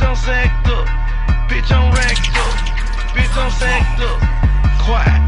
Bitch, I'm sacked up. Bitch, I'm racked up. Bitch, I'm sacked up. Quiet.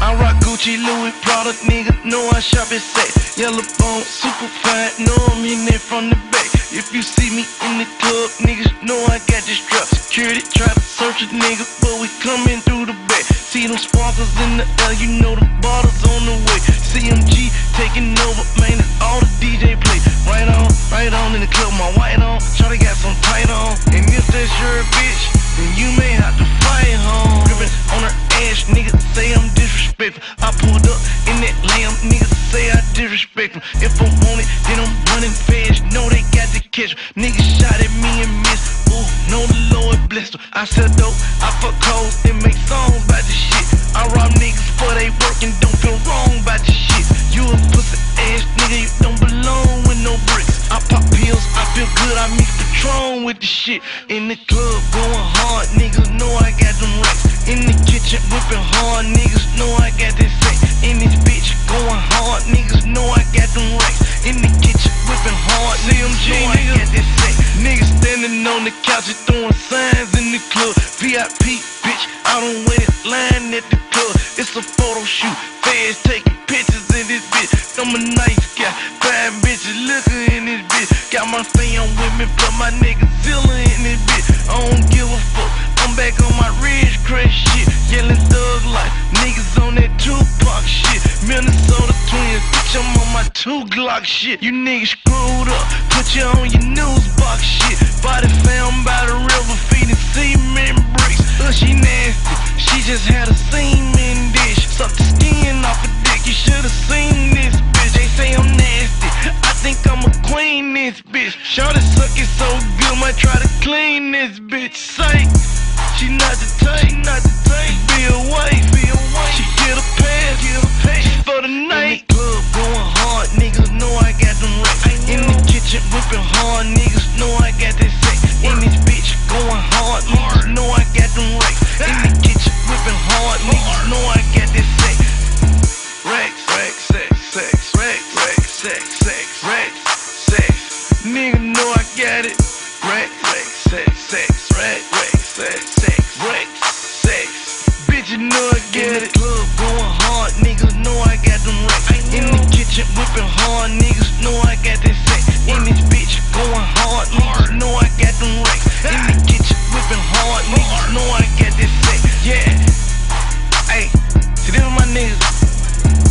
I rock Gucci, Louis, Prada, nigga. Know I shop it Saks. Yellow bone, super fine. Know I'm in there from the back. If you see me in the club, niggas know I got this drop Security try to search a nigga, but we coming through the back. See them sparkles in the air, you know the bottles on the way. CMG taking over, man. It's all the DJ play. Right on, right on in the club, my white on. Shawty got some tight on. And if that's your bitch, then you may have to fight home. Gripping on her ass, nigga say I'm disrespectful. I pulled up in that lamb, niggas say I disrespectful. If I want it, then I'm running fast. Know they got to catch me. Niggas shot at me and missed. Ooh, know the Lord blessed them. I sell dope, I fuck hoes and make with the shit. In the club, going hard, niggas know I got them racks. In the kitchen, whipping hard, niggas know I got that sex. In this bitch, going hard, niggas know I got them racks. In the kitchen, whipping hard, CMG, know I got that sex. Niggas standing on the couch and throwing signs in the club. VIP, bitch, I don't wait in line at the club. It's a photo shoot, fans taking pictures in this bitch. I'm a nice guy, bad bitches looking in this bitch. Got my fam with me, but my nigga Zilla in this bitch. I don't give a fuck. I'm back on my ridge crash shit, yelling thug life. Niggas on that Tupac shit, Minnesota twins, bitch. I'm on my two Glock shit. You niggas screwed up, put you on your news box shit. Body found by the river, feeding cement bricks. Ugh, she nasty, she just had a semen dish. Suck the skin off a dick, you should've seen bitch. Shorty suck it so good, might try to clean this bitch. Psych, she not the type, not the type. Be a wife, be a wife. She get a pass, get a pass for the night. In the club going hard, niggas know I got them racks. In the kitchen whipping hard, niggas know I got that sex. In this bitch going hard, niggas know I got them racks. In the kitchen whipping hard, niggas Nigga know I got it. Rack, rack, sex, sex, rack, rack, sex, sex, racks, sex. Bitch, you know I get it. club going hard, niggas know I got them racks. In the kitchen whipping hard, niggas know I got that sex. In this bitch going hard, niggas know I got them racks. In the kitchen whipping hard, niggas know I got that sex. Yeah. Hey, see them my niggas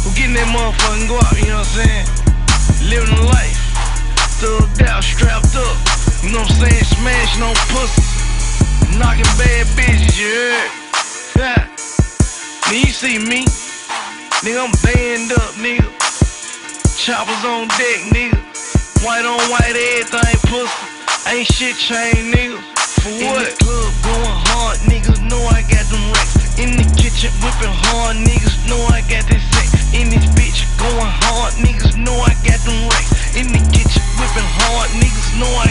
who getting that motherfucking go out, you know what I'm saying? Smashing on pussy, knocking bad bitches, you heard? Yeah. Then you see me, nigga, I'm banned up, nigga. Choppers on deck, nigga. White on white, everything pussy. Ain't shit changed, nigga. For what? In the club going hard, niggas know I got them racks. In the kitchen whipping hard, niggas know I got that sex. In this bitch going hard, niggas know I got them racks. In the kitchen, whipping hard, niggas know I got them racks.